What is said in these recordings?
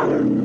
Wow.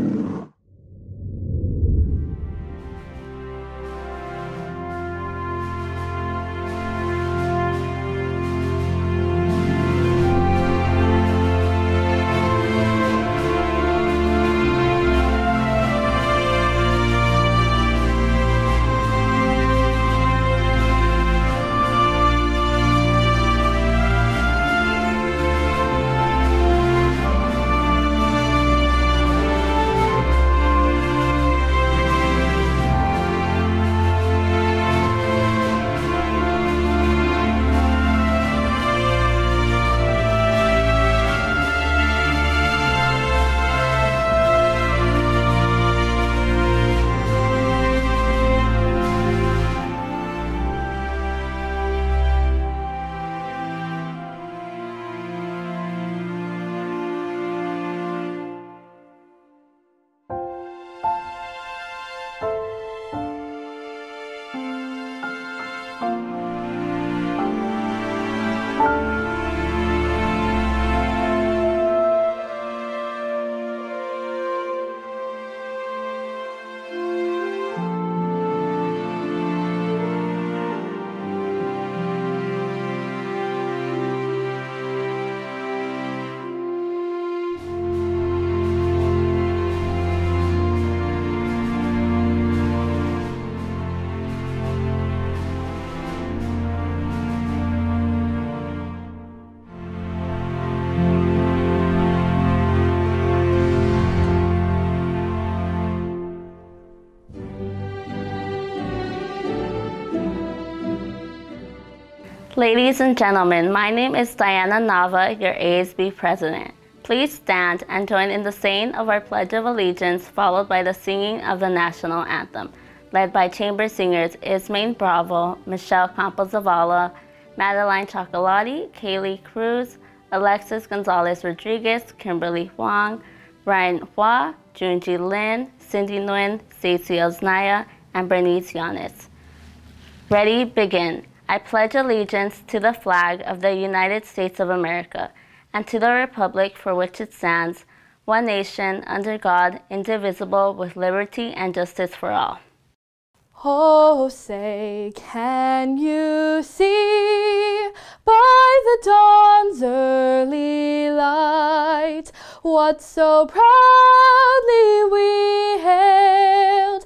Ladies and gentlemen, my name is Diana Nava, your ASB president. Please stand and join in the saying of our Pledge of Allegiance, followed by the singing of the national anthem, led by chamber singers Ismaine Bravo, Michelle Campos Zavala, Madeleine Chocholaty, Kaylee Cruz, Alexis Gonzalez Rodriguez, Kimberly Huang, Ryan Hua, Junji Lin, Cindy Nguyen, Stacey Osnaya, and Bernice Yanis. Ready, begin. I pledge allegiance to the flag of the United States of America and to the republic for which it stands, one nation, under God, indivisible, with liberty and justice for all. Oh, say, can you see by the dawn's early light what so proudly we hailed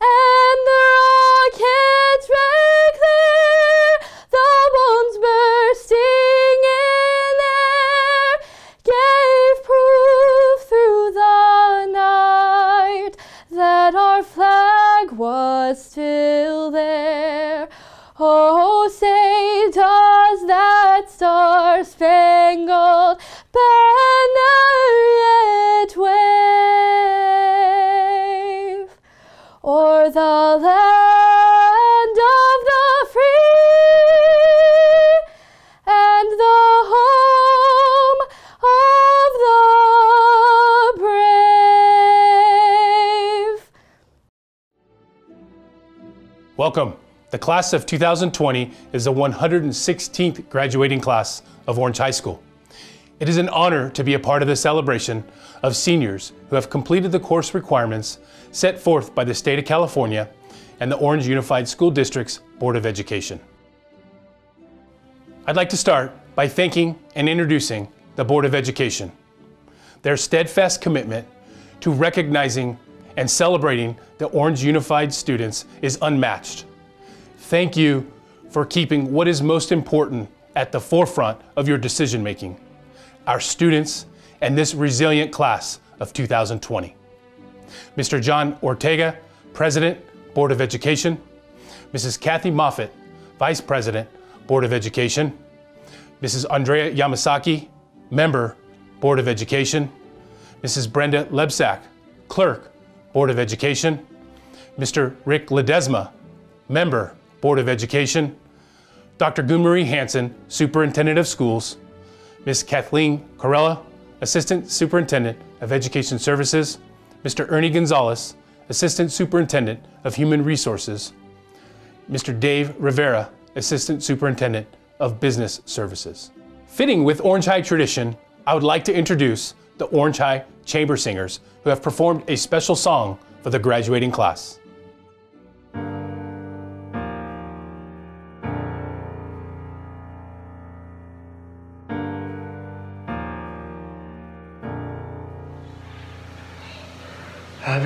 and the rockets red clear, the bones bursting in class of 2020 is the 116th graduating class of Orange High School. It is an honor to be a part of the celebration of seniors who have completed the course requirements set forth by the state of California and the Orange Unified School District's Board of Education. I'd like to start by thanking and introducing the Board of Education. Their steadfast commitment to recognizing and celebrating the Orange Unified students is unmatched. Thank you for keeping what is most important at the forefront of your decision making our students and this resilient class of 2020. Mr. John Ortega, President, Board of Education, Mrs. Kathy Moffett, Vice President, Board of Education, Mrs. Andrea Yamasaki, Member, Board of Education, Mrs. Brenda Lebsack, Clerk, Board of Education, Mr. Rick Ledesma, Member, Board of Education, Dr. Gunn Marie Hansen, Superintendent of Schools, Ms. Kathleen Corella, Assistant Superintendent of Education Services, Mr. Ernie Gonzalez, Assistant Superintendent of Human Resources, Mr. Dave Rivera, Assistant Superintendent of Business Services. Fitting with Orange High tradition, I would like to introduce the Orange High Chamber Singers who have performed a special song for the graduating class.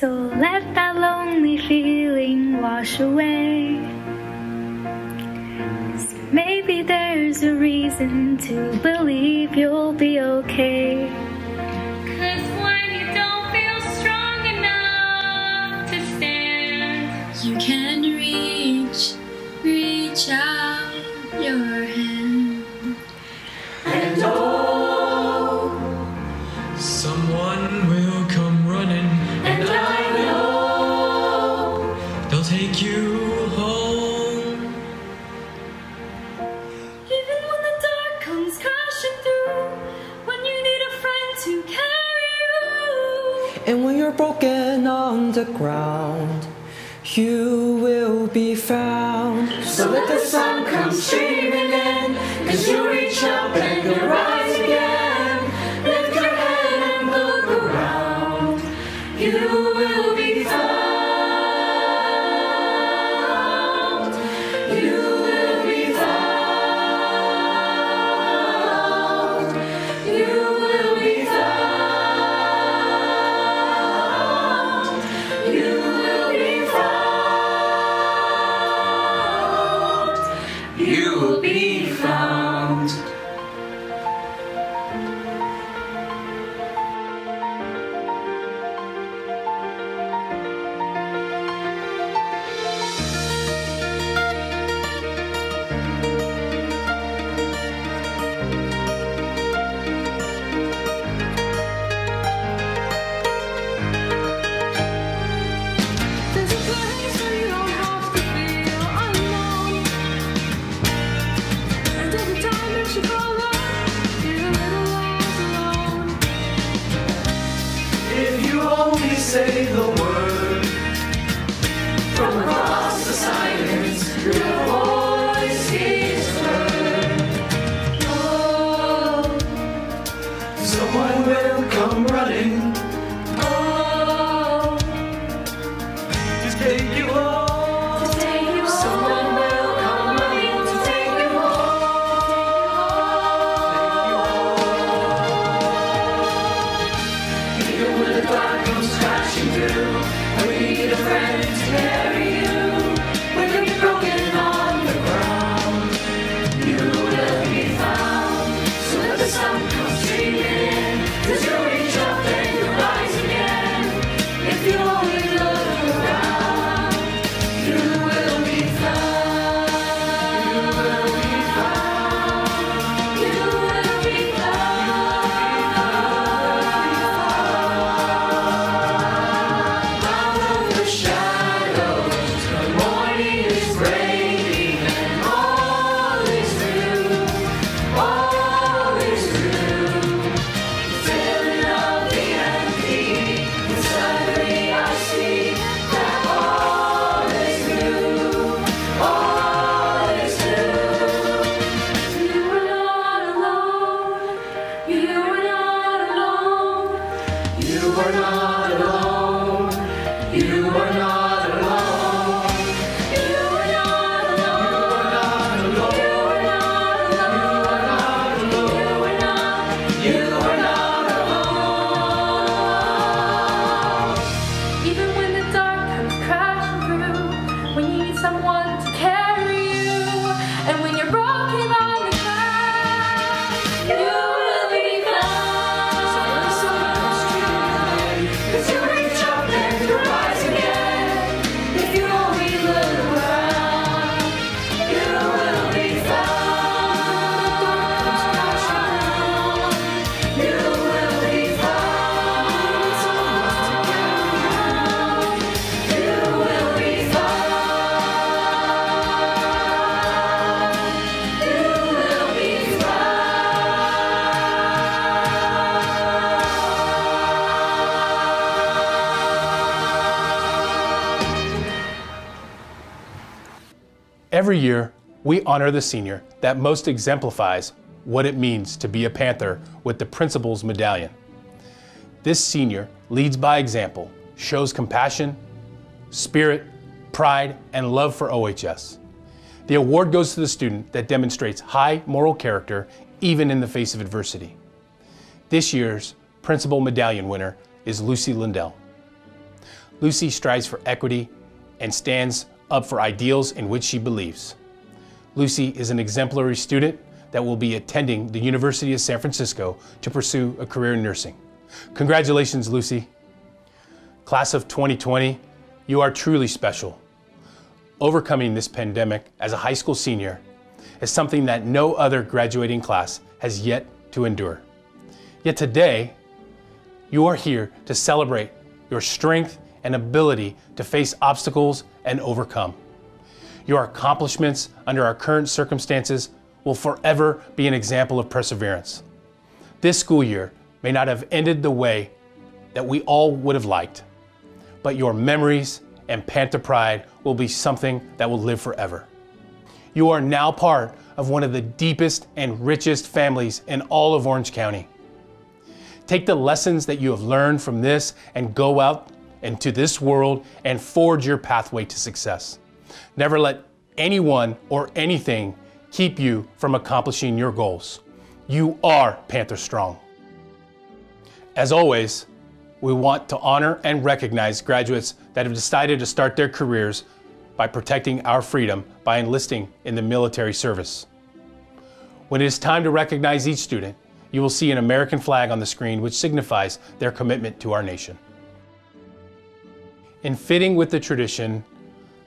So let that lonely feeling wash away. Maybe there's a reason to believe you'll be okay. Cause when you don't feel strong enough to stand, You can reach, reach out the ground, you will be found. So let the sun come streaming in, cause you reach up and you rise Someone will come running. Every year, we honor the senior that most exemplifies what it means to be a Panther with the Principal's Medallion. This senior leads by example, shows compassion, spirit, pride, and love for OHS. The award goes to the student that demonstrates high moral character even in the face of adversity. This year's Principal Medallion winner is Lucy Lindell. Lucy strives for equity and stands up for ideals in which she believes. Lucy is an exemplary student that will be attending the University of San Francisco to pursue a career in nursing. Congratulations, Lucy. Class of 2020, you are truly special. Overcoming this pandemic as a high school senior is something that no other graduating class has yet to endure. Yet today, you are here to celebrate your strength and ability to face obstacles and overcome. Your accomplishments under our current circumstances will forever be an example of perseverance. This school year may not have ended the way that we all would have liked, but your memories and Panther pride will be something that will live forever. You are now part of one of the deepest and richest families in all of Orange County. Take the lessons that you have learned from this and go out into this world and forge your pathway to success. Never let anyone or anything keep you from accomplishing your goals. You are Panther Strong. As always, we want to honor and recognize graduates that have decided to start their careers by protecting our freedom by enlisting in the military service. When it is time to recognize each student, you will see an American flag on the screen which signifies their commitment to our nation. In fitting with the tradition,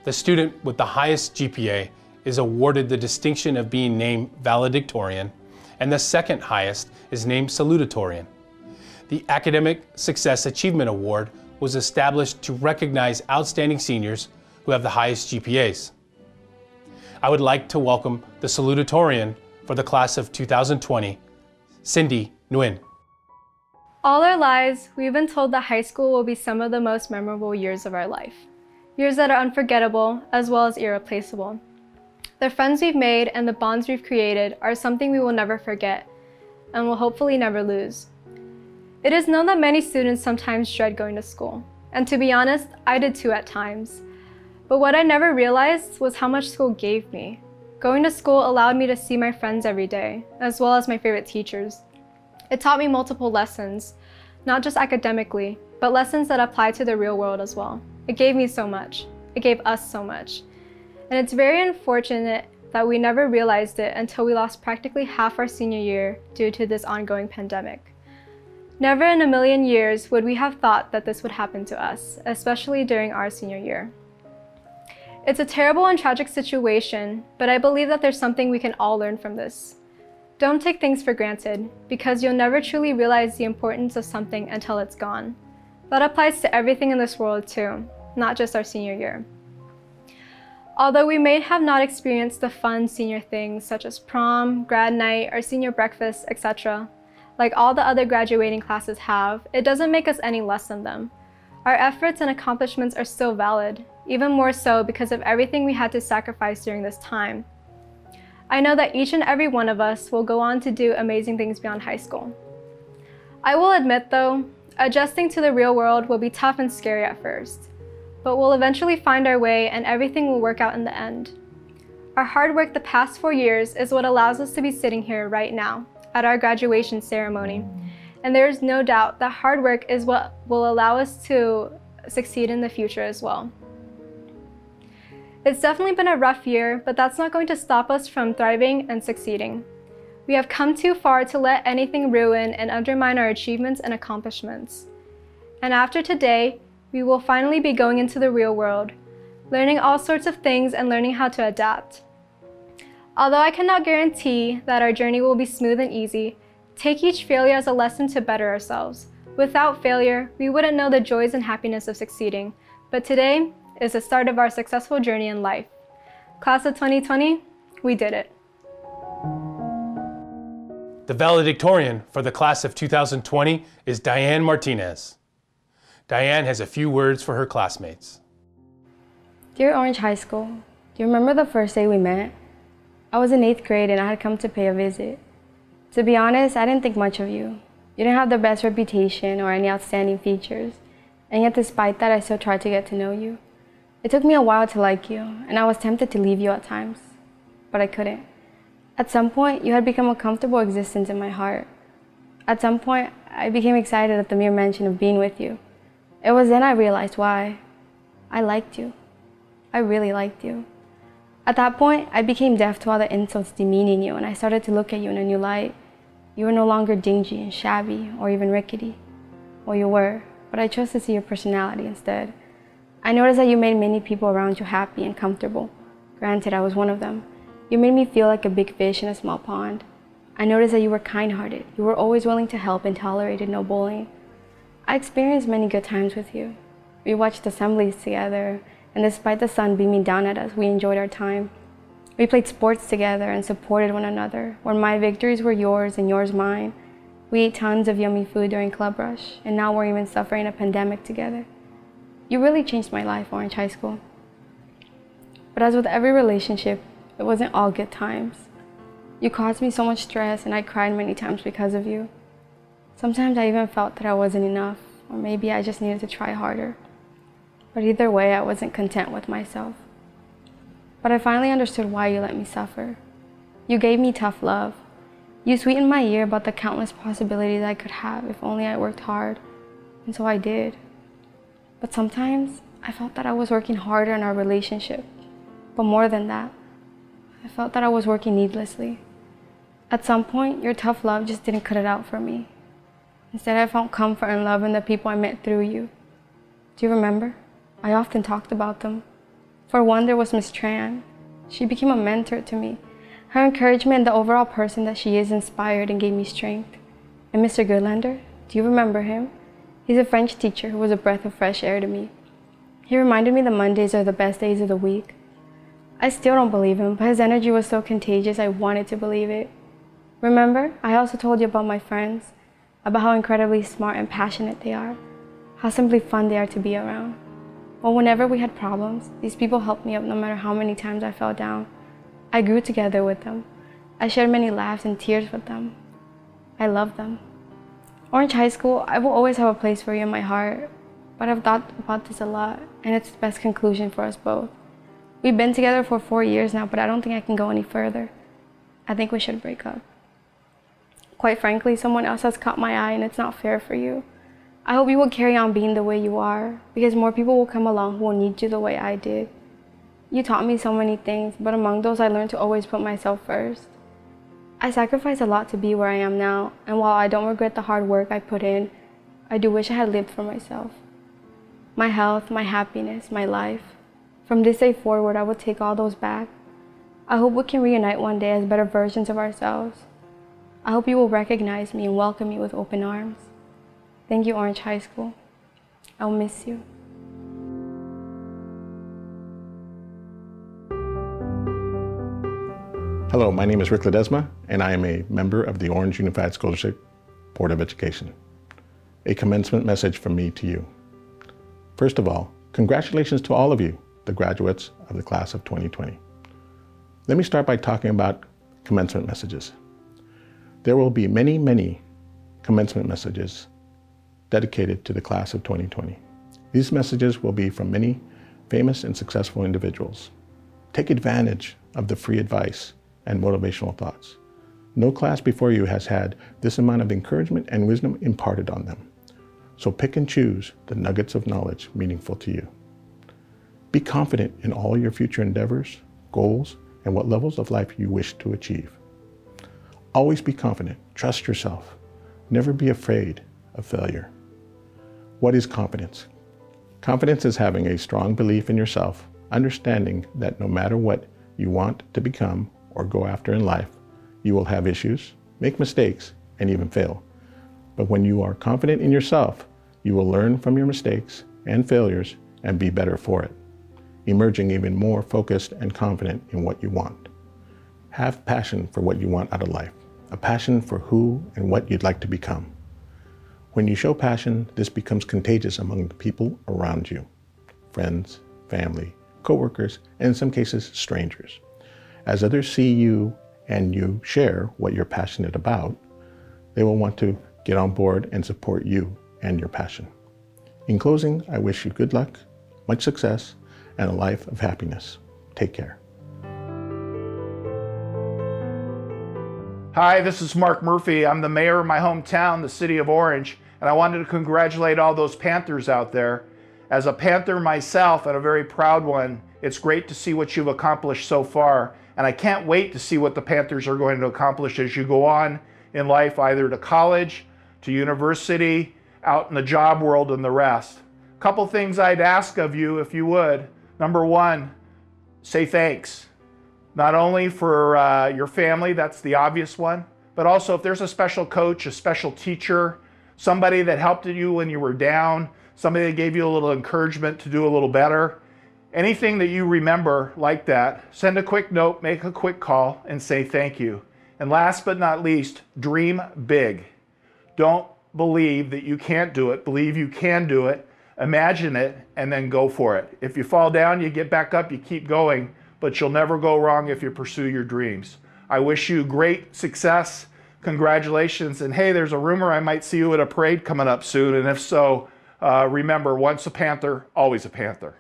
the student with the highest GPA is awarded the distinction of being named valedictorian, and the second highest is named salutatorian. The Academic Success Achievement Award was established to recognize outstanding seniors who have the highest GPAs. I would like to welcome the salutatorian for the class of 2020, Cindy Nguyen. All our lives, we've been told that high school will be some of the most memorable years of our life. Years that are unforgettable as well as irreplaceable. The friends we've made and the bonds we've created are something we will never forget and will hopefully never lose. It is known that many students sometimes dread going to school. And to be honest, I did too at times. But what I never realized was how much school gave me. Going to school allowed me to see my friends every day, as well as my favorite teachers. It taught me multiple lessons, not just academically, but lessons that apply to the real world as well. It gave me so much. It gave us so much. And it's very unfortunate that we never realized it until we lost practically half our senior year due to this ongoing pandemic. Never in a million years would we have thought that this would happen to us, especially during our senior year. It's a terrible and tragic situation, but I believe that there's something we can all learn from this. Don't take things for granted, because you'll never truly realize the importance of something until it's gone. That applies to everything in this world too, not just our senior year. Although we may have not experienced the fun senior things such as prom, grad night, or senior breakfast, etc., like all the other graduating classes have, it doesn't make us any less than them. Our efforts and accomplishments are still valid, even more so because of everything we had to sacrifice during this time. I know that each and every one of us will go on to do amazing things beyond high school. I will admit though, adjusting to the real world will be tough and scary at first, but we'll eventually find our way and everything will work out in the end. Our hard work the past four years is what allows us to be sitting here right now at our graduation ceremony. And there is no doubt that hard work is what will allow us to succeed in the future as well. It's definitely been a rough year, but that's not going to stop us from thriving and succeeding. We have come too far to let anything ruin and undermine our achievements and accomplishments. And after today, we will finally be going into the real world, learning all sorts of things and learning how to adapt. Although I cannot guarantee that our journey will be smooth and easy, take each failure as a lesson to better ourselves. Without failure, we wouldn't know the joys and happiness of succeeding. But today, is the start of our successful journey in life. Class of 2020, we did it. The valedictorian for the class of 2020 is Diane Martinez. Diane has a few words for her classmates. Dear Orange High School, Do you remember the first day we met? I was in eighth grade and I had come to pay a visit. To be honest, I didn't think much of you. You didn't have the best reputation or any outstanding features, and yet despite that, I still tried to get to know you. It took me a while to like you, and I was tempted to leave you at times, but I couldn't. At some point, you had become a comfortable existence in my heart. At some point, I became excited at the mere mention of being with you. It was then I realized why. I liked you. I really liked you. At that point, I became deaf to all the insults demeaning you, and I started to look at you in a new light. You were no longer dingy and shabby or even rickety. Well, you were, but I chose to see your personality instead. I noticed that you made many people around you happy and comfortable. Granted, I was one of them. You made me feel like a big fish in a small pond. I noticed that you were kind hearted. You were always willing to help and tolerated no bullying. I experienced many good times with you. We watched assemblies together, and despite the sun beaming down at us, we enjoyed our time. We played sports together and supported one another, where my victories were yours and yours mine. We ate tons of yummy food during Club Rush, and now we're even suffering a pandemic together. You really changed my life, Orange High School. But as with every relationship, it wasn't all good times. You caused me so much stress, and I cried many times because of you. Sometimes I even felt that I wasn't enough, or maybe I just needed to try harder. But either way, I wasn't content with myself. But I finally understood why you let me suffer. You gave me tough love. You sweetened my ear about the countless possibilities I could have if only I worked hard. And so I did. But sometimes I felt that I was working harder in our relationship. But more than that, I felt that I was working needlessly. At some point, your tough love just didn't cut it out for me. Instead, I found comfort and love in the people I met through you. Do you remember? I often talked about them. For one, there was Miss Tran. She became a mentor to me. Her encouragement and the overall person that she is inspired and gave me strength. And Mr. Goodlander, do you remember him? He's a French teacher who was a breath of fresh air to me. He reminded me that Mondays are the best days of the week. I still don't believe him, but his energy was so contagious I wanted to believe it. Remember, I also told you about my friends, about how incredibly smart and passionate they are, how simply fun they are to be around. Well, whenever we had problems, these people helped me up no matter how many times I fell down. I grew together with them. I shared many laughs and tears with them. I love them. Orange High School, I will always have a place for you in my heart, but I've thought about this a lot, and it's the best conclusion for us both. We've been together for four years now, but I don't think I can go any further. I think we should break up. Quite frankly, someone else has caught my eye, and it's not fair for you. I hope you will carry on being the way you are, because more people will come along who will need you the way I did. You taught me so many things, but among those, I learned to always put myself first. I sacrificed a lot to be where I am now, and while I don't regret the hard work I put in, I do wish I had lived for myself. My health, my happiness, my life. From this day forward, I will take all those back. I hope we can reunite one day as better versions of ourselves. I hope you will recognize me and welcome me with open arms. Thank you, Orange High School. I'll miss you. Hello, my name is Rick Ledesma, and I am a member of the Orange Unified Scholarship Board of Education. A commencement message from me to you. First of all, congratulations to all of you, the graduates of the class of 2020. Let me start by talking about commencement messages. There will be many, many commencement messages dedicated to the class of 2020. These messages will be from many famous and successful individuals. Take advantage of the free advice and motivational thoughts. No class before you has had this amount of encouragement and wisdom imparted on them. So pick and choose the nuggets of knowledge meaningful to you. Be confident in all your future endeavors, goals, and what levels of life you wish to achieve. Always be confident, trust yourself, never be afraid of failure. What is confidence? Confidence is having a strong belief in yourself, understanding that no matter what you want to become or go after in life, you will have issues, make mistakes, and even fail. But when you are confident in yourself, you will learn from your mistakes and failures and be better for it, emerging even more focused and confident in what you want. Have passion for what you want out of life, a passion for who and what you'd like to become. When you show passion, this becomes contagious among the people around you friends, family, coworkers, and in some cases, strangers. As others see you and you share what you're passionate about, they will want to get on board and support you and your passion. In closing, I wish you good luck, much success, and a life of happiness. Take care. Hi, this is Mark Murphy. I'm the mayor of my hometown, the city of Orange, and I wanted to congratulate all those Panthers out there. As a Panther myself and a very proud one, it's great to see what you've accomplished so far, and I can't wait to see what the Panthers are going to accomplish as you go on in life, either to college, to university, out in the job world, and the rest. A couple things I'd ask of you, if you would. Number one, say thanks. Not only for uh, your family, that's the obvious one, but also if there's a special coach, a special teacher, somebody that helped you when you were down, somebody that gave you a little encouragement to do a little better, anything that you remember like that, send a quick note, make a quick call, and say thank you. And last but not least, dream big. Don't believe that you can't do it, believe you can do it, imagine it, and then go for it. If you fall down, you get back up, you keep going, but you'll never go wrong if you pursue your dreams. I wish you great success. Congratulations. And hey, there's a rumor I might see you at a parade coming up soon. And if so, uh, remember once a Panther, always a Panther.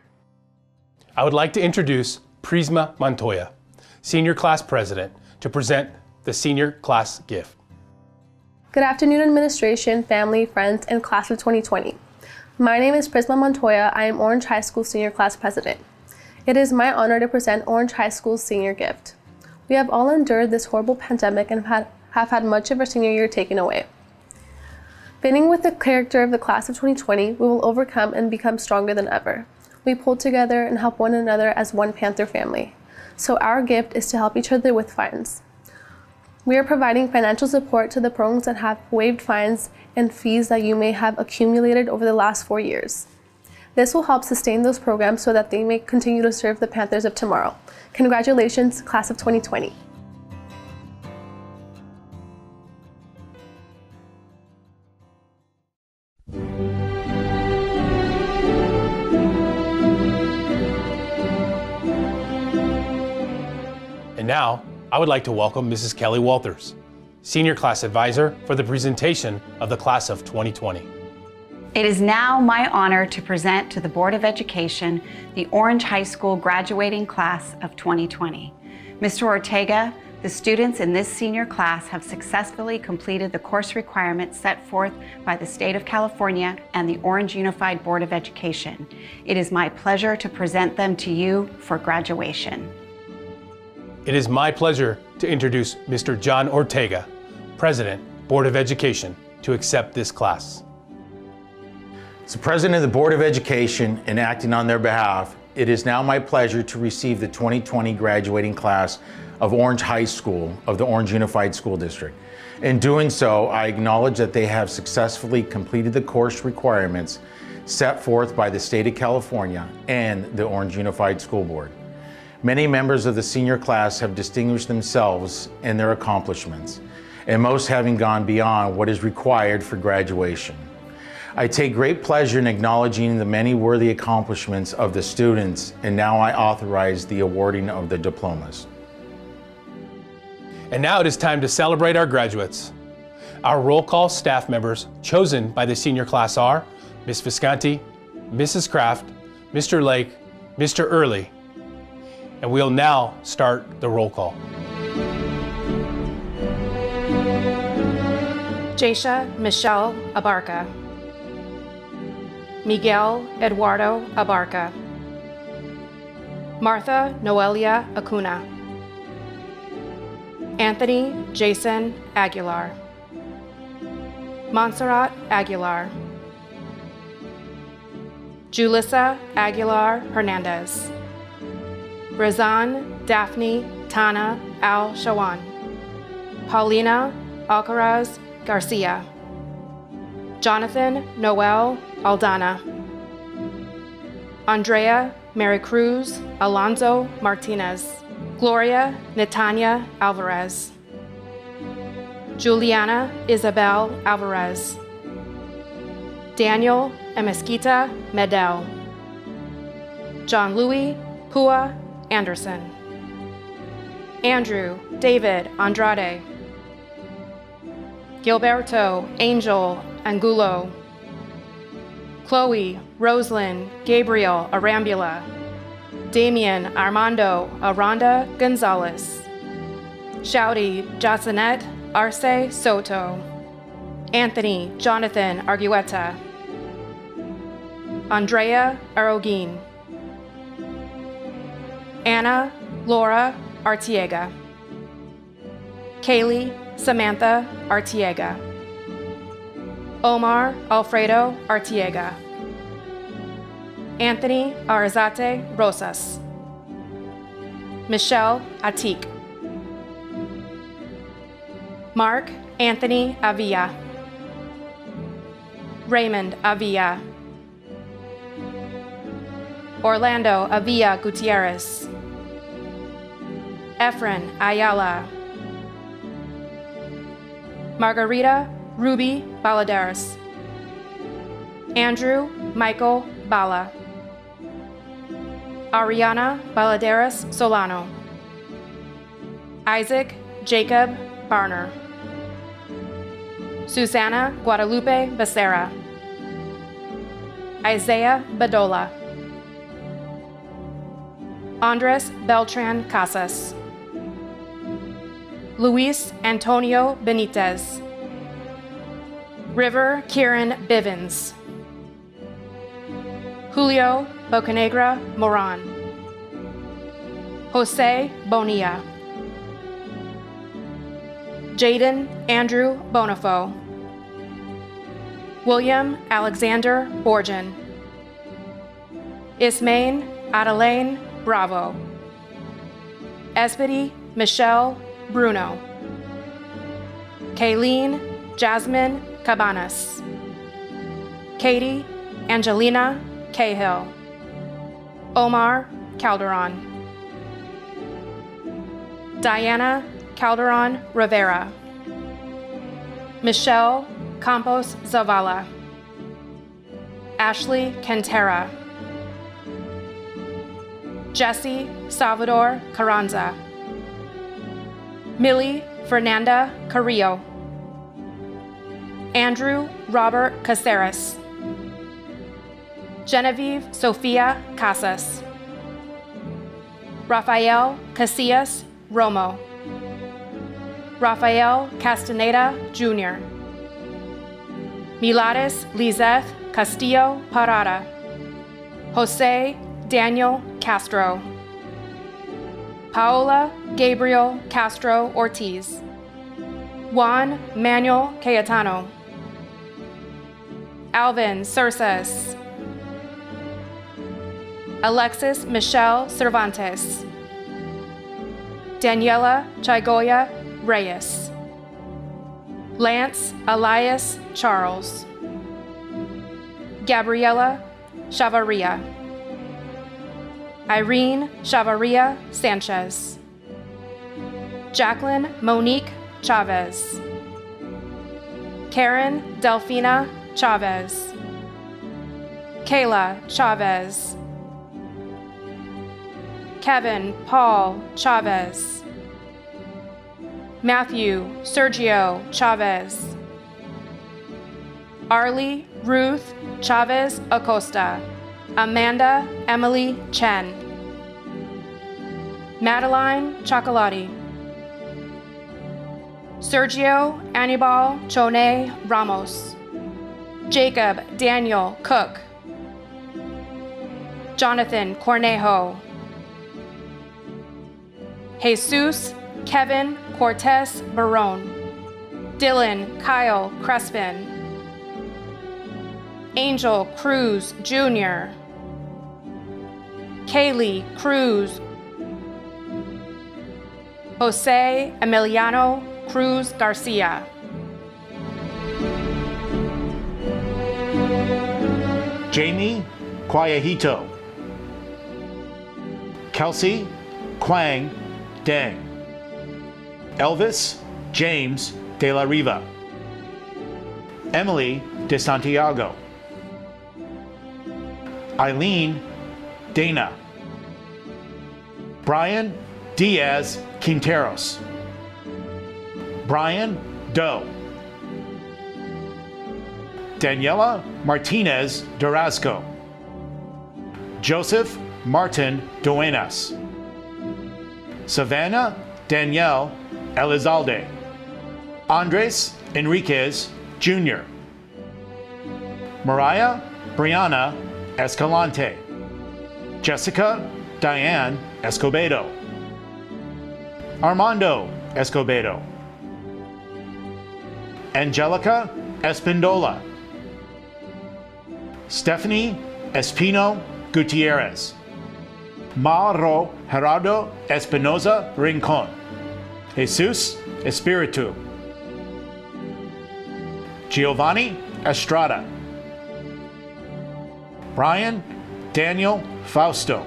I would like to introduce Prisma Montoya, Senior Class President, to present the Senior Class Gift. Good afternoon, administration, family, friends, and class of 2020. My name is Prisma Montoya. I am Orange High School Senior Class President. It is my honor to present Orange High School's senior gift. We have all endured this horrible pandemic and have had, much of our senior year taken away. Fitting with the character of the class of 2020, we will overcome and become stronger than ever. We pull together and help one another as one Panther family. So our gift is to help each other with fines. We are providing financial support to the programs that have waived fines and fees that you may have accumulated over the last four years. This will help sustain those programs so that they may continue to serve the Panthers of tomorrow. Congratulations, class of 2020. And now, I would like to welcome Mrs. Kelly Walters, Senior Class Advisor for the presentation of the Class of 2020. It is now my honor to present to the Board of Education the Orange High School graduating class of 2020. Mr. Ortega, the students in this senior class have successfully completed the course requirements set forth by the State of California and the Orange Unified Board of Education. It is my pleasure to present them to you for graduation. It is my pleasure to introduce Mr. John Ortega, President, Board of Education, to accept this class. As President of the Board of Education and acting on their behalf, it is now my pleasure to receive the 2020 graduating class of Orange High School of the Orange Unified School District. In doing so, I acknowledge that they have successfully completed the course requirements set forth by the State of California and the Orange Unified School Board. Many members of the senior class have distinguished themselves in their accomplishments, and most having gone beyond what is required for graduation. I take great pleasure in acknowledging the many worthy accomplishments of the students, and now I authorize the awarding of the diplomas. And now it is time to celebrate our graduates. Our roll call staff members chosen by the senior class are Ms. Visconti, Mrs. Kraft, Mr. Lake, Mr. Early, and we'll now start the roll call. Jasha Michelle Abarca. Miguel Eduardo Abarca. Martha Noelia Acuna. Anthony Jason Aguilar. Montserrat Aguilar. Julissa Aguilar Hernandez. Razan Daphne Tana Al Shawan. Paulina Alcaraz Garcia. Jonathan Noel Aldana. Andrea Maricruz Alonso Martinez. Gloria Netanya Alvarez. Juliana Isabel Alvarez. Daniel Emesquita Medel. John Louis Pua Anderson. Andrew David Andrade. Gilberto Angel Angulo. Chloe Rosalind Gabriel Arambula. Damian Armando Aranda Gonzalez. Shouty Jacinet Arce Soto. Anthony Jonathan Argueta. Andrea Arogin. Anna Laura Artiega. Kaylee Samantha Artiega. Omar Alfredo Artiega. Anthony Arizate Rosas, Michelle Atik. Mark Anthony Avia. Raymond Avia. Orlando Avia Gutierrez. Efren Ayala. Margarita Ruby Baladeras. Andrew Michael Bala. Ariana Baladeras Solano. Isaac Jacob Barner. Susana Guadalupe Becerra. Isaiah Badola. Andres Beltran Casas. Luis Antonio Benitez. River Kieran Bivens. Julio Bocanegra Moran. Jose Bonilla. Jaden Andrew Bonifo. William Alexander Borgen. Ismain Adelaine Bravo. Espedy Michelle Bruno. Kayleen Jasmine Cabanas. Katie Angelina Cahill. Omar Calderon. Diana Calderon Rivera. Michelle Campos Zavala. Ashley Cantera. Jesse Salvador Carranza. Millie Fernanda Carrillo. Andrew Robert Caceres. Genevieve Sofia Casas. Rafael Casillas Romo. Rafael Castaneda Jr. Milares Lizeth Castillo Parada. Jose Daniel Castro. Paola Gabriel Castro Ortiz. Juan Manuel Cayetano. Alvin Cersas. Alexis Michelle Cervantes. Daniela Chigoya Reyes. Lance Elias Charles. Gabriela Chavaria. Irene Chavaria Sanchez. Jacqueline Monique Chavez. Karen Delfina Chavez. Kayla Chavez. Kevin Paul Chavez. Matthew Sergio Chavez. Arlie Ruth Chavez Acosta. Amanda Emily Chen. Madeleine Chocholaty. Sergio Anibal Chone Ramos. Jacob Daniel Cook. Jonathan Cornejo. Jesus Kevin Cortez Barone. Dylan Kyle Crespin. Angel Cruz Jr. Kaylee Cruz. Jose Emiliano Cruz Garcia. Jamie Quayahito. Kelsey Quang Deng. Elvis James De La Riva. Emily De Santiago. Eileen Dana. Brian Diaz Quinteros. Brian Doe. Daniela Martinez Durazco. Joseph Martin Duenas. Savannah Danielle Elizalde. Andres Enriquez Jr. Mariah Brianna Escalante. Jessica Diane Escobedo. Armando Escobedo. Angelica Espindola. Stephanie Espino Gutierrez. Mauro Gerardo Espinoza Rincon. Jesus Espiritu. Giovanni Estrada. Brian Daniel Fausto.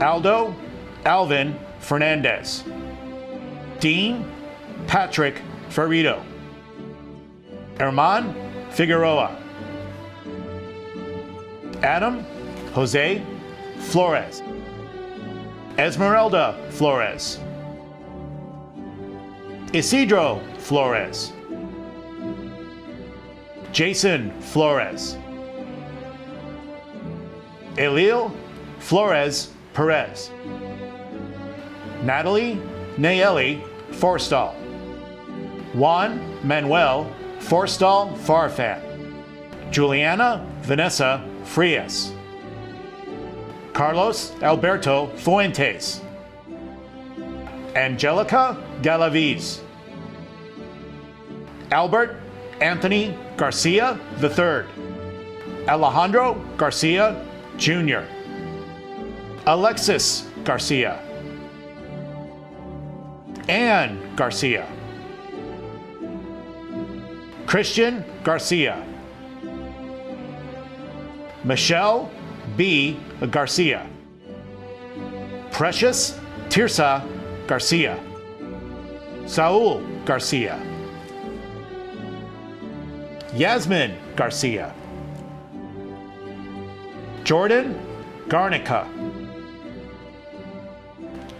Aldo Alvin Fernandez. Dean Patrick Ferrito. Herman Figueroa. Adam Jose Flores. Esmeralda Flores. Isidro Flores. Jason Flores. Elil Flores Perez. Natalie Nayeli Forstall. Juan Manuel Forstall Farfan. Juliana Vanessa Frias. Carlos Alberto Fuentes. Angelica Galaviz. Albert Anthony Garcia III. Alejandro Garcia Jr. Alexis Garcia. Anne Garcia. Christian Garcia. Michelle B. Garcia. Precious Tirsa Garcia. Saul Garcia. Yasmin Garcia. Jordan Garnica.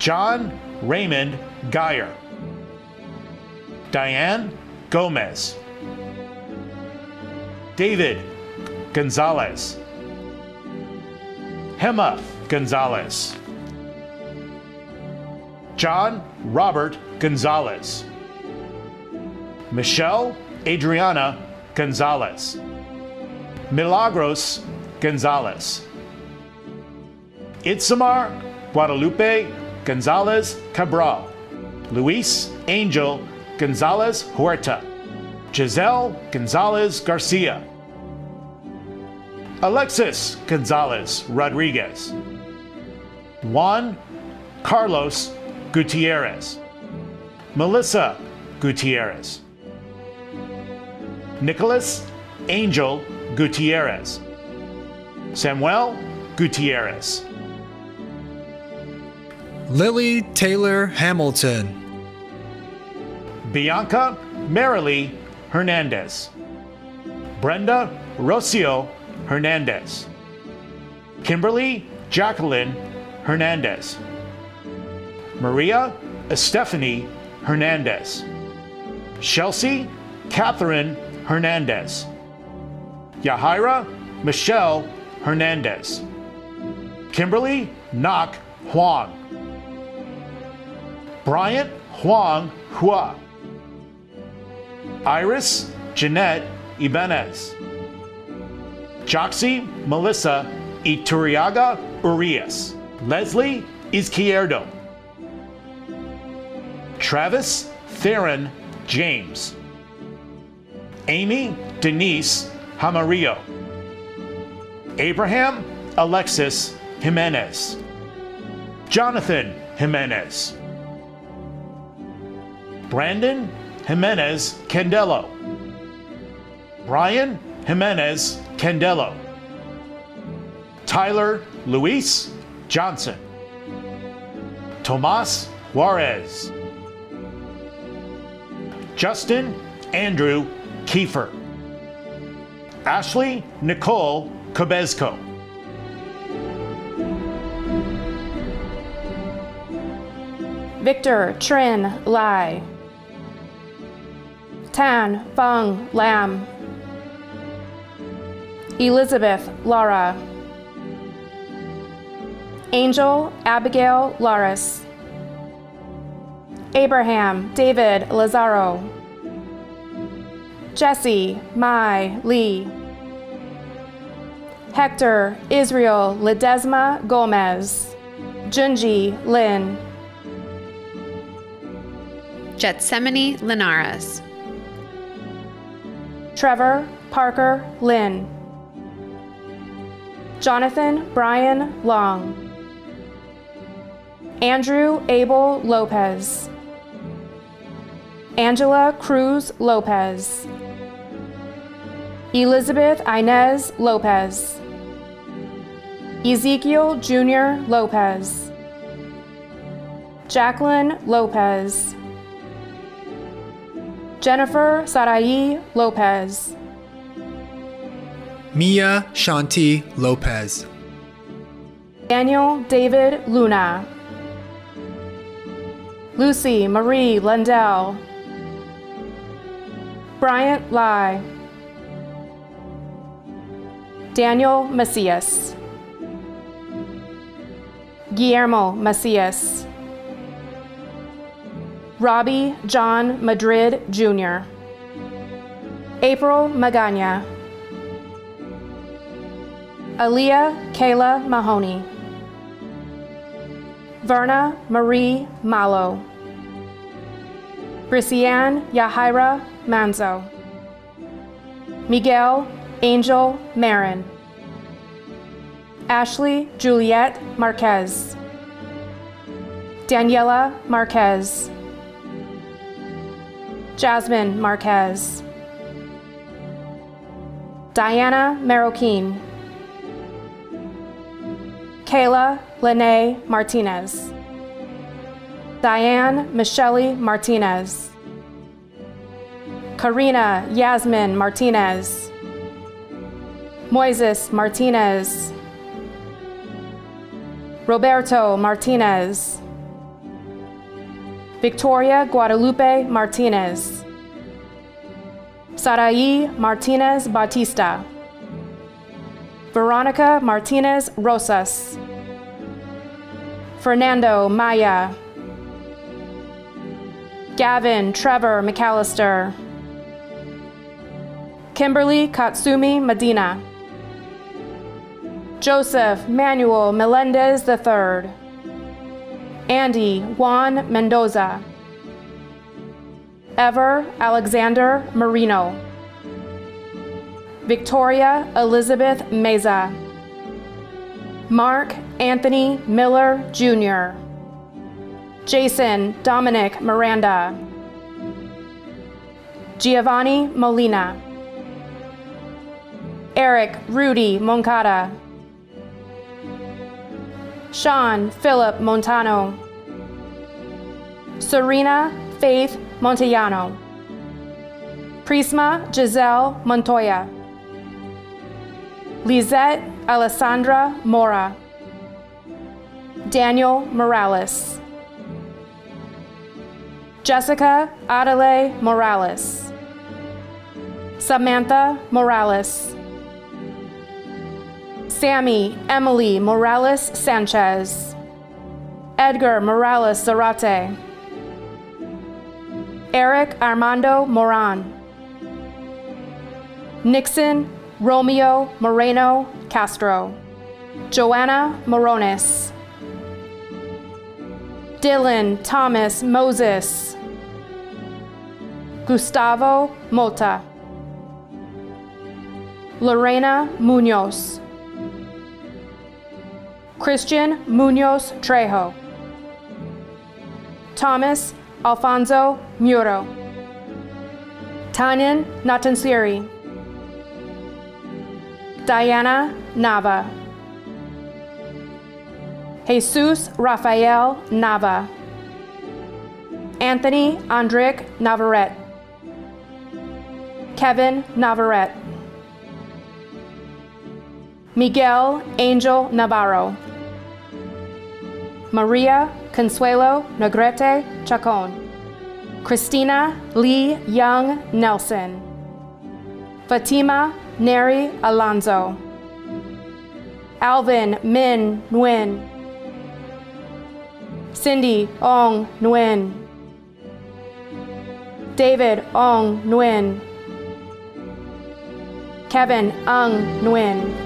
John Raymond Geyer. Diane Gomez. David Gonzalez. Hema Gonzalez. John Robert Gonzalez. Michelle Adriana Gonzalez. Milagros Gonzalez. Itzamar Guadalupe Gonzalez Cabral. Luis Angel Gonzalez Huerta. Giselle Gonzalez Garcia. Alexis Gonzalez Rodriguez. Juan Carlos Gutierrez. Melissa Gutierrez. Nicholas Angel Gutierrez. Samuel Gutierrez. Lily Taylor Hamilton. Bianca Marilee Hernandez. Brenda Rocio Hernandez. Kimberly Jacqueline Hernandez. Maria Estefany Hernandez. Chelsea Catherine Hernandez. Yahira Michelle Hernandez. Kimberly Knock Huang. Bryant Huang Hua. Iris Jeanette Ibanez. Joxy Melissa Iturriaga Urias. Leslie Izquierdo. Travis Theron James. Amy Denise Jaramillo. Abraham Alexis Jimenez. Jonathan Jimenez. Brandon Jimenez Candelo. Brian Jimenez Candelo. Tyler Luis Johnson. Tomas Juarez. Justin Andrew Kiefer. Ashley Nicole Cabezco. Victor Trin Lai. Tan Fung Lam. Elizabeth Laura. Angel Abigail Laris. Abraham David Lazaro. Jesse Mai Lee. Hector Israel Ledesma Gomez. Junji Lin. Getsemani Linares. Trevor Parker Lin. Jonathan Brian Long. Andrew Abel Lopez. Angela Cruz Lopez. Elizabeth Inez Lopez. Ezekiel Jr. Lopez. Jacqueline Lopez. Jennifer Sarai Lopez. Mia Shanti Lopez. Daniel David Luna. Lucy Marie Lundell. Bryant Lai. Daniel Macias. Guillermo Macias. Robbie John Madrid Jr. April Magana. Aaliyah Kayla Mahoney. Verna Marie Malo. Brisianne Yahira Manzo. Miguel Angel Marin. Ashley Juliette Marquez. Daniela Marquez. Jasmine Marquez. Diana Marroquin. Kayla Lene Martinez. Diane Michelle Martinez. Karina Yasmin Martinez. Moises Martinez. Roberto Martinez. Victoria Guadalupe Martinez. Sarai Martinez Batista. Veronica Martinez Rosas. Fernando Maya. Gavin Trevor McAllister. Kimberly Katsumi Medina. Joseph Manuel Melendez III. Andy Juan Mendoza. Ever Alexander Merino. Victoria Elizabeth Meza. Mark Anthony Miller Jr. Jason Dominic Miranda. Giovanni Molina. Eric Rudy Moncada. Sean Philip Montano. Serena Faith Montellano. Prisma Giselle Montoya. Lizette Alessandra Mora. Daniel Morales. Jessica Adelaide Morales. Samantha Morales. Sammy Emily Morales Sanchez. Edgar Morales Zarate. Eric Armando Moran. Nixon Romeo Moreno Castro. Joanna Morones. Dylan Thomas Moses. Gustavo Mota. Lorena Munoz. Christian Munoz Trejo. Thomas Alfonso Muro. Tanyan Natansiri. Diana Nava. Jesus Rafael Nava. Anthony Andric Navarrete. Kevin Navarrete. Miguel Angel Navarro. Maria Consuelo Negrete Chacon. Christina Lee Young Nelson. Fatima Neri Alonzo. Alvin Min Nguyen. Cindy Ong Nguyen. David Ong Nguyen. Kevin Ung Nguyen.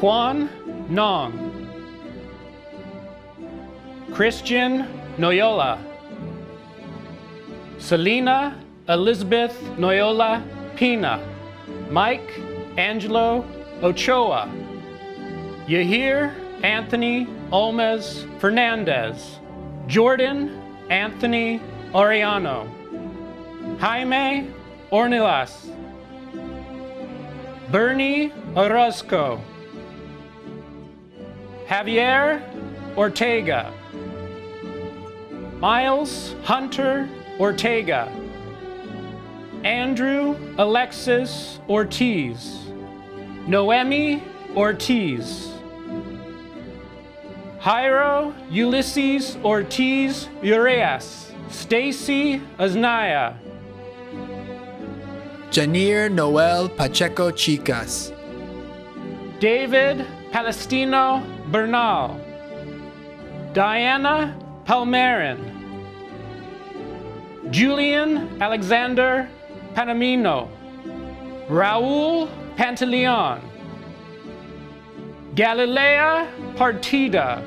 Quan Nong. Christian Noyola. Selena Elizabeth Noyola Pina. Mike Angelo Ochoa. Yahir Anthony Olmes Fernandez. Jordan Anthony Oriano. Jaime Ornelas. Bernie Orozco. Javier Ortega. Miles Hunter Ortega. Andrew Alexis Ortiz. Noemi Ortiz. Jairo Ulysses Ortiz Urias. Stacy Aznaya. Janir Noel Pacheco Chicas. David Palestino Bernal. Diana Palmerin. Julian Alexander Panamino. Raul Pantaleon. Galilea Partida.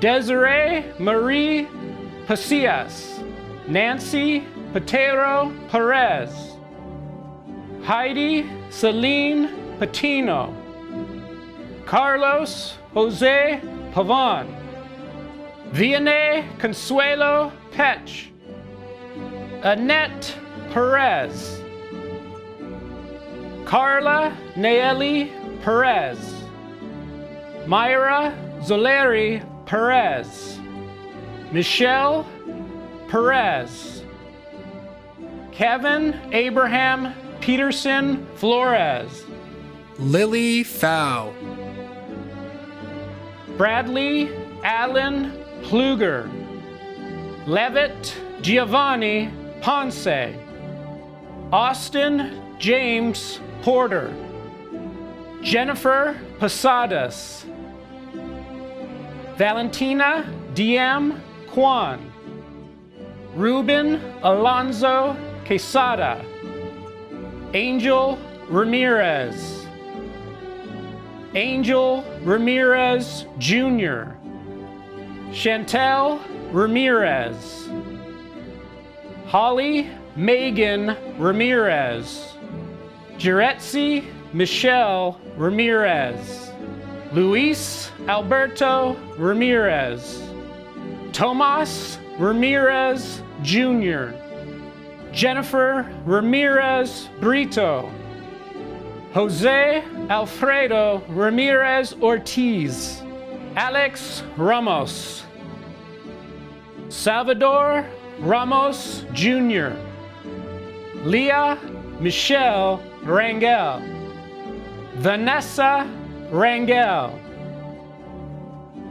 Desiree Marie Pacias. Nancy Patero Perez. Heidi Celine Patino. Carlos Jose Pavon. Vianney Consuelo Pech. Annette Perez. Carla Naeli Perez. Myra Zoleri Perez. Michelle Perez. Kevin Abraham Peterson Flores. Lily Fow. Bradley Allen Pluger. Levitt Giovanni Ponce. Austin James Porter. Jennifer Posadas. Valentina DM Kwan. Ruben Alonzo Quesada. Angel Ramirez. Angel Ramirez Jr. Chantel Ramirez. Holly Megan Ramirez. Juretzi Michelle Ramirez. Luis Alberto Ramirez. Tomas Ramirez Jr. Jennifer Ramirez Brito. Jose Alfredo Ramirez Ortiz. Alex Ramos. Salvador Ramos Jr. Leah Michelle Rangel. Vanessa Rangel.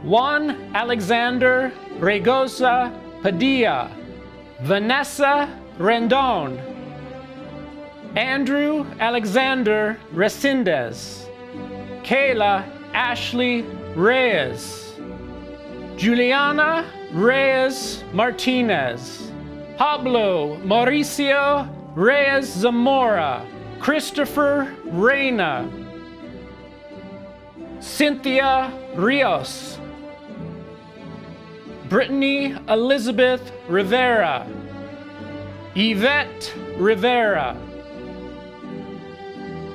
Juan Alexander Regosa Padilla. Vanessa Rendon. Andrew Alexander Resendez. Kayla Ashley Reyes. Juliana Reyes Martinez. Pablo Mauricio Reyes Zamora. Christopher Reyna. Cynthia Rios. Brittany Elizabeth Rivera. Yvette Rivera.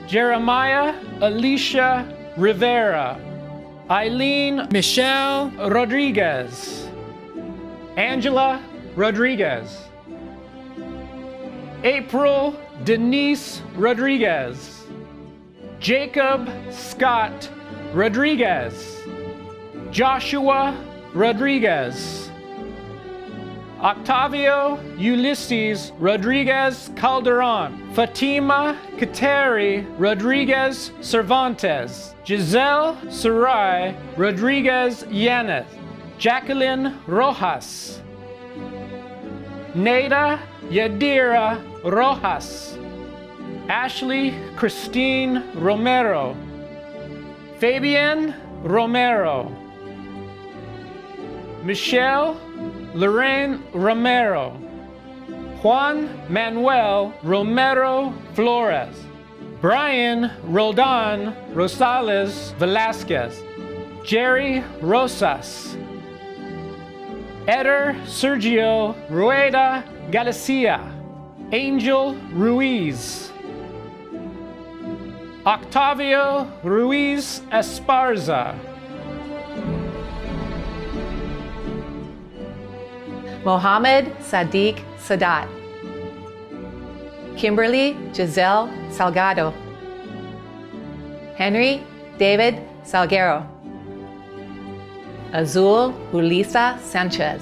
Jeremiah Alicia Rivera. Eileen Michelle Rodriguez. Angela Rodriguez. April Denise Rodriguez. Jacob Scott Rodriguez. Joshua Rodriguez. Octavio Ulysses Rodriguez Calderon, Fatima Kateri Rodriguez Cervantes, Giselle Sarai Rodriguez Yanez, Jacqueline Rojas, Nada Yadira Rojas, Ashley Christine Romero, Fabian Romero, Michelle Lorraine Romero, Juan Manuel Romero Flores, Brian Roldan Rosales Velasquez, Jerry Rosas, Eder Sergio Rueda Galicia, Angel Ruiz, Octavio Ruiz Esparza, Mohammed Sadiq Sadat, Kimberly Giselle Salgado, Henry David Salguero, Azul Ulisa Sanchez,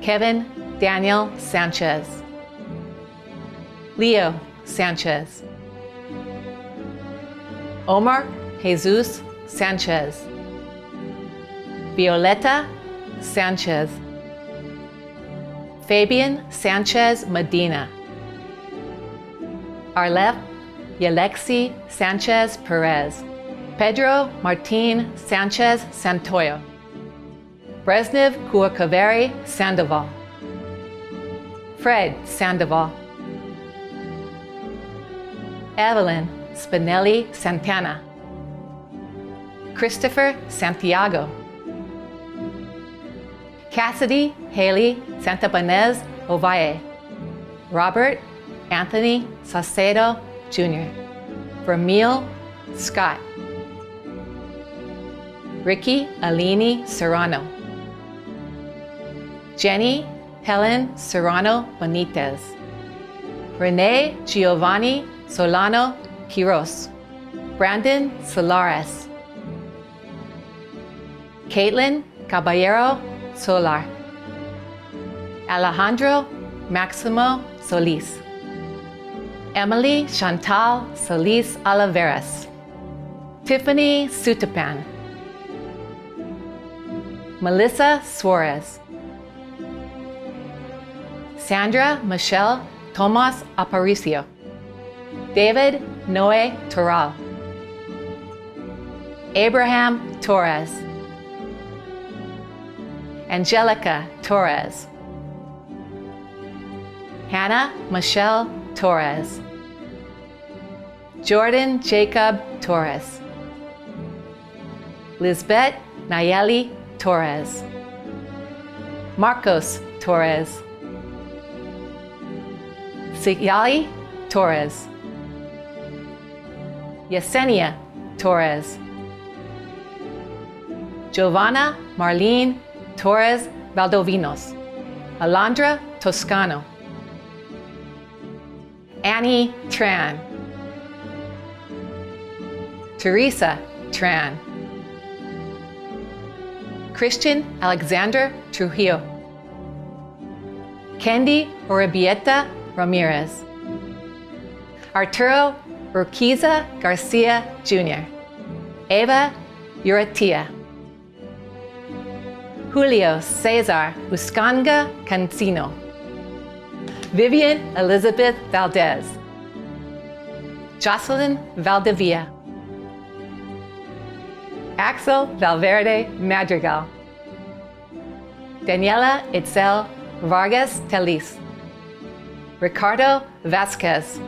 Kevin Daniel Sanchez, Leo Sanchez, Omar Jesus Sanchez, Violeta Sanchez, Fabian Sanchez Medina, Arlef Yalexi Sanchez Perez, Pedro Martin Sanchez Santoyo, Brezhnev Kuakaveri Sandoval, Fred Sandoval, Evelyn Spinelli Santana, Christopher Santiago, Cassidy Haley Santabanez Ovalle, Robert Anthony Saucedo Jr., Vermeil Scott, Ricky Alini Serrano, Jenny Helen Serrano Benitez, Renee Giovanni Solano Quiros, Brandon Solares, Caitlin Caballero Solar, Alejandro Maximo Solis, Emily Chantal Solis Oliveras, Tiffany Sutapan, Melissa Suarez, Sandra Michelle Tomas Aparicio, David Noe Toral, Abraham Torres, Angelica Torres, Hannah Michelle Torres, Jordan Jacob Torres, Lisbeth Nayeli Torres, Marcos Torres, Sigali Torres, Yesenia Torres, Giovanna Marlene Torres Valdovinos, Alondra Toscano, Annie Tran, Teresa Tran, Christian Alexander Trujillo, Candy Orabieta Ramirez, Arturo Urquiza Garcia Jr., Eva Uratia, Julio Cesar Uscanga Cancino, Vivian Elizabeth Valdez, Jocelyn Valdivia, Axel Valverde Madrigal, Daniela Itzel Vargas Telis, Ricardo Vasquez,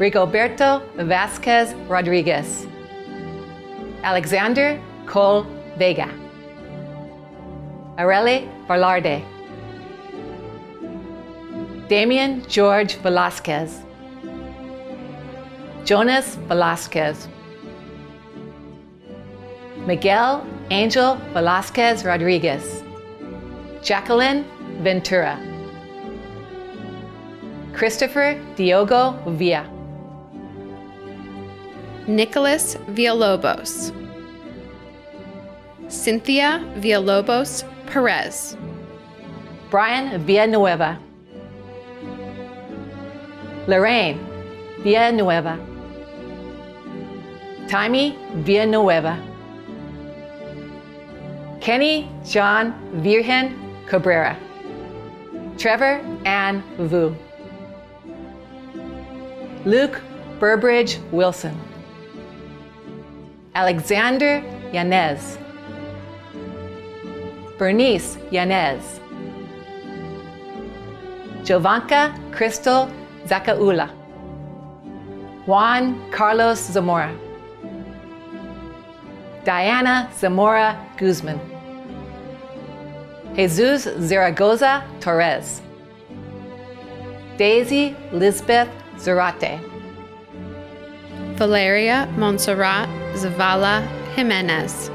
Rigoberto Vasquez Rodriguez, Alexander Cole Vega, Areli Velarde, Damian George Velasquez, Jonas Velasquez, Miguel Angel Velasquez Rodriguez, Jacqueline Ventura, Christopher Diogo Villa, Nicholas Villalobos, Cynthia Villalobos Perez. Brian Villanueva. Lorraine Villanueva. Taimi Villanueva. Kenny John Virgen Cabrera. Trevor Ann Vu. Luke Burbridge Wilson. Alexander Yanez. Bernice Yanez. Jovanka Crystal Zacaula. Juan Carlos Zamora. Diana Zamora Guzman. Jesus Zaragoza Torres. Daisy Lisbeth Zarate. Valeria Montserrat Zavala Jimenez.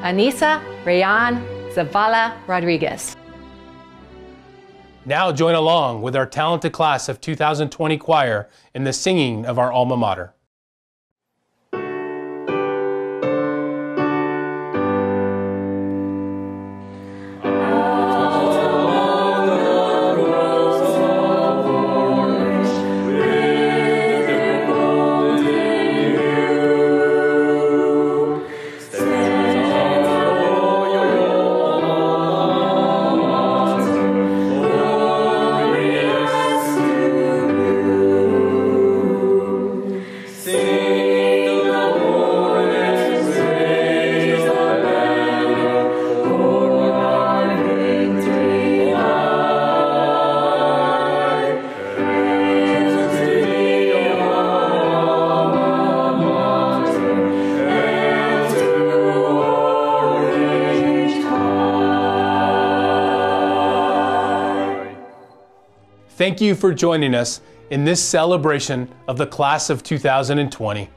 Anisa Rayan Zavala Rodriguez. Now join along with our talented class of 2020 choir in the singing of our alma mater. Thank you for joining us in this celebration of the class of 2020.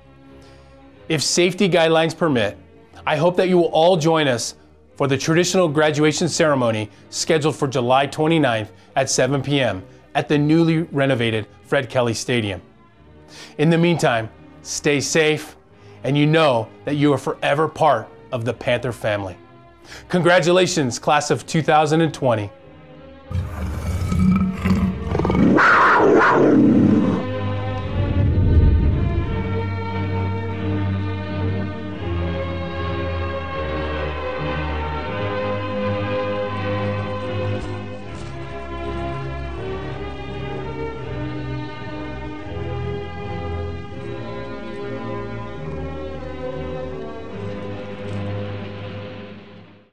If safety guidelines permit, I hope that you will all join us for the traditional graduation ceremony scheduled for July 29th at 7 p.m. at the newly renovated Fred Kelly Stadium. In the meantime, stay safe, and you know that you are forever part of the Panther family. Congratulations, class of 2020.